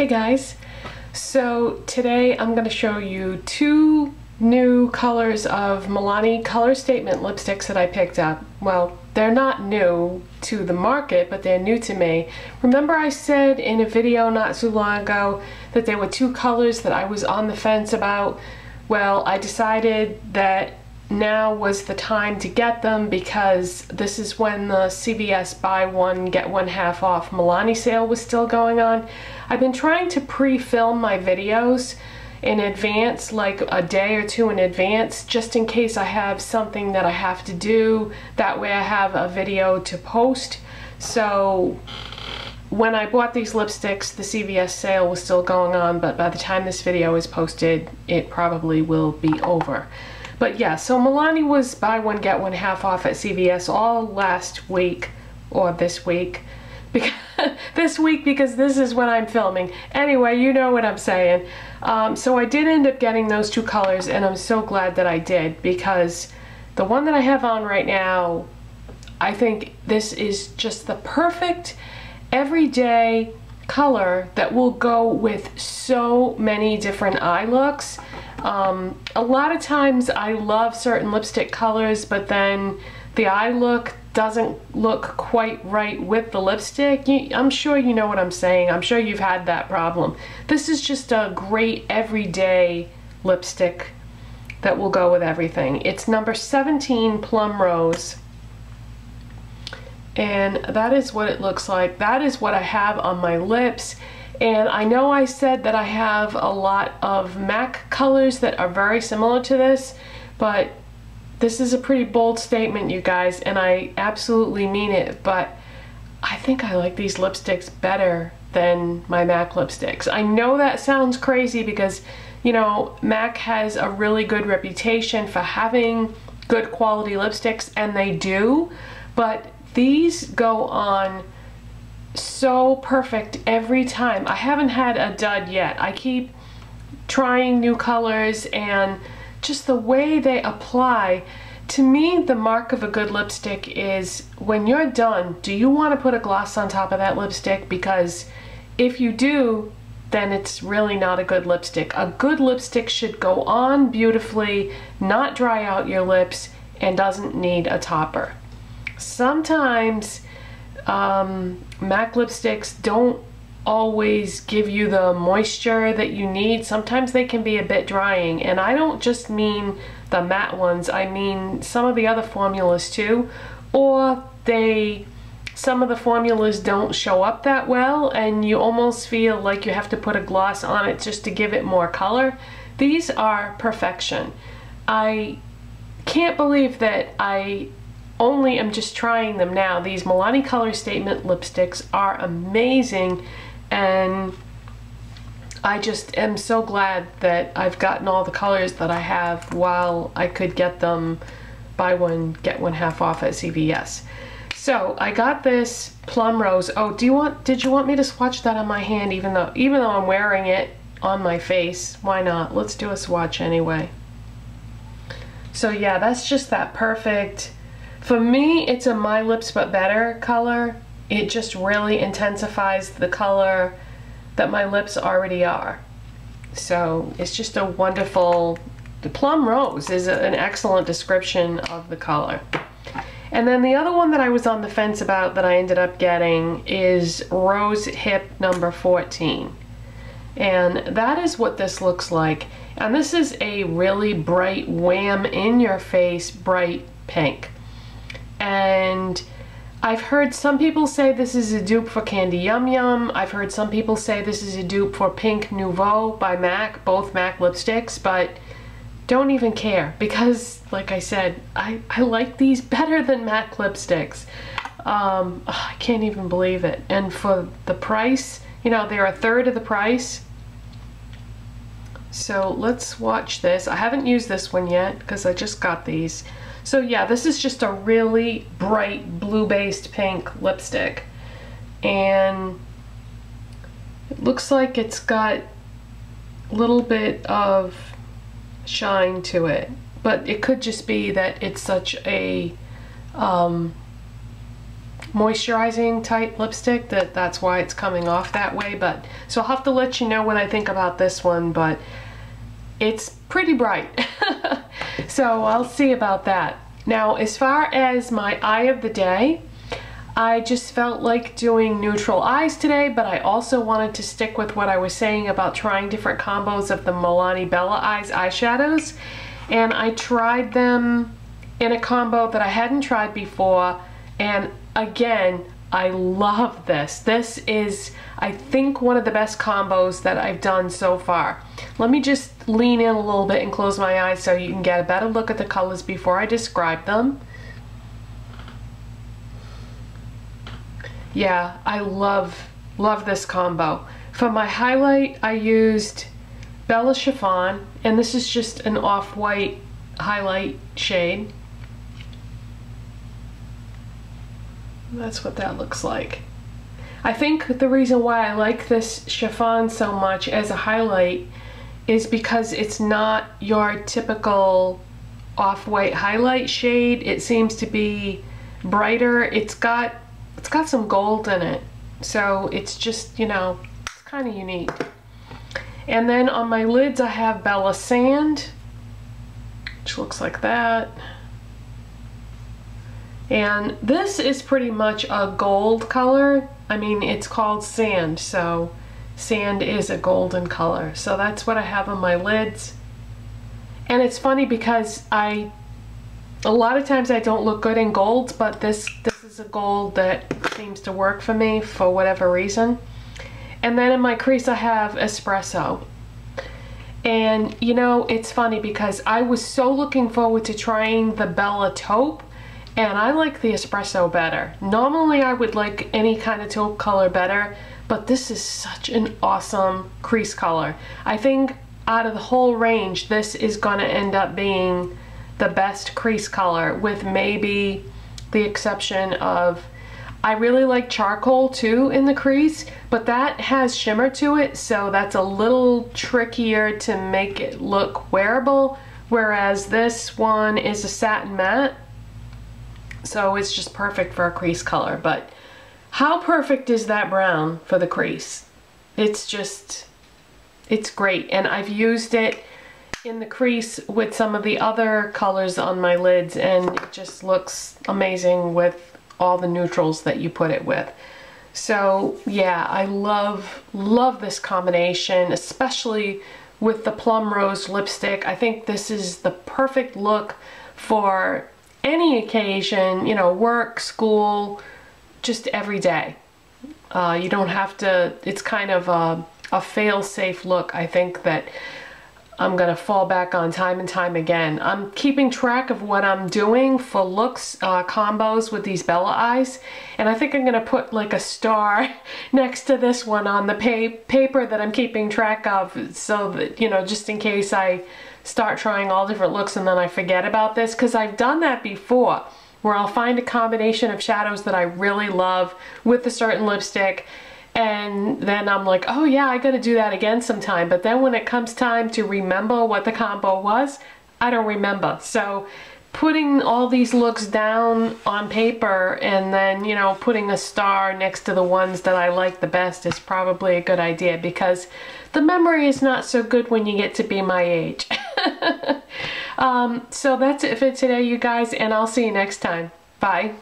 Hey guys, so today I'm going to show you two new colors of Milani Color Statement lipsticks that I picked up. Well, they're not new to the market, but they're new to me. Remember I said in a video not too long ago that there were two colors that I was on the fence about? Well, I decided that now was the time to get them because this is when the CVS buy one get one half off Milani sale was still going on. I've been trying to pre-film my videos in advance, like a day or two in advance, just in case I have something that I have to do. That way I have a video to post. So when I bought these lipsticks, the CVS sale was still going on, but by the time this video is posted, it probably will be over. But yeah, so Milani was buy one, get one half off at CVS all last week or this week. Because, this week because this is when I'm filming. Anyway, you know what I'm saying. Um, so I did end up getting those two colors and I'm so glad that I did because the one that I have on right now, I think this is just the perfect everyday color that will go with so many different eye looks. Um, a lot of times I love certain lipstick colors, but then the eye look doesn't look quite right with the lipstick. I'm sure you know what I'm saying. I'm sure you've had that problem. This is just a great everyday lipstick that will go with everything. It's number 17 Plum Rose. And that is what it looks like. That is what I have on my lips. And I know I said that I have a lot of MAC colors that are very similar to this, but this is a pretty bold statement, you guys, and I absolutely mean it, but I think I like these lipsticks better than my MAC lipsticks. I know that sounds crazy because, you know, MAC has a really good reputation for having good quality lipsticks, and they do, but these go on so perfect every time. I haven't had a dud yet. I keep trying new colors and just the way they apply. To me, the mark of a good lipstick is when you're done, do you want to put a gloss on top of that lipstick? Because if you do, then it's really not a good lipstick. A good lipstick should go on beautifully, not dry out your lips, and doesn't need a topper. Sometimes um, MAC lipsticks don't always give you the moisture that you need. Sometimes they can be a bit drying and I don't just mean the matte ones, I mean some of the other formulas too or they some of the formulas don't show up that well and you almost feel like you have to put a gloss on it just to give it more color. These are perfection. I can't believe that I only am just trying them now. These Milani Color Statement lipsticks are amazing and I just am so glad that I've gotten all the colors that I have while I could get them buy one get one half off at CVS. So I got this plum rose. Oh, do you want did you want me to swatch that on my hand even though even though I'm wearing it on my face? Why not? Let's do a swatch anyway. So yeah, that's just that perfect for me, it's a My Lips But Better color. It just really intensifies the color that my lips already are. So it's just a wonderful, the plum rose is an excellent description of the color. And then the other one that I was on the fence about that I ended up getting is Rose Hip number 14. And that is what this looks like. And this is a really bright, wham in your face, bright pink and I've heard some people say this is a dupe for Candy Yum Yum. I've heard some people say this is a dupe for Pink Nouveau by MAC, both MAC lipsticks, but don't even care because, like I said, I, I like these better than MAC lipsticks. Um, I can't even believe it. And for the price, you know, they're a third of the price. So let's watch this. I haven't used this one yet because I just got these. So yeah, this is just a really bright blue-based pink lipstick. And it looks like it's got a little bit of shine to it. But it could just be that it's such a um, moisturizing type lipstick that that's why it's coming off that way but so I'll have to let you know what I think about this one but it's pretty bright so I'll see about that now as far as my eye of the day I just felt like doing neutral eyes today but I also wanted to stick with what I was saying about trying different combos of the Milani Bella Eyes eyeshadows and I tried them in a combo that I hadn't tried before and again, I love this. This is, I think, one of the best combos that I've done so far. Let me just lean in a little bit and close my eyes so you can get a better look at the colors before I describe them. Yeah, I love, love this combo. For my highlight, I used Bella Chiffon, and this is just an off-white highlight shade. That's what that looks like. I think the reason why I like this chiffon so much as a highlight is because it's not your typical off-white highlight shade. It seems to be brighter. It's got it's got some gold in it. So it's just, you know, it's kind of unique. And then on my lids I have Bella Sand, which looks like that. And this is pretty much a gold color. I mean, it's called sand, so sand is a golden color. So that's what I have on my lids. And it's funny because I, a lot of times I don't look good in golds, but this, this is a gold that seems to work for me for whatever reason. And then in my crease I have espresso. And you know, it's funny because I was so looking forward to trying the Bella Taupe and I like the espresso better. Normally I would like any kind of taupe color better, but this is such an awesome crease color. I think out of the whole range, this is gonna end up being the best crease color with maybe the exception of I really like charcoal too in the crease, but that has shimmer to it, so that's a little trickier to make it look wearable, whereas this one is a satin matte, so it's just perfect for a crease color. But how perfect is that brown for the crease? It's just, it's great. And I've used it in the crease with some of the other colors on my lids and it just looks amazing with all the neutrals that you put it with. So yeah, I love, love this combination, especially with the Plum Rose lipstick. I think this is the perfect look for any occasion, you know, work, school, just every day. Uh, you don't have to, it's kind of a, a fail-safe look, I think, that I'm gonna fall back on time and time again. I'm keeping track of what I'm doing for looks uh, combos with these Bella eyes and I think I'm gonna put like a star next to this one on the pa paper that I'm keeping track of so that you know just in case I start trying all different looks and then I forget about this because I've done that before where I'll find a combination of shadows that I really love with a certain lipstick and then I'm like, oh yeah, I gotta do that again sometime. But then when it comes time to remember what the combo was, I don't remember. So putting all these looks down on paper and then, you know, putting a star next to the ones that I like the best is probably a good idea because the memory is not so good when you get to be my age. um, so that's it for today, you guys, and I'll see you next time. Bye.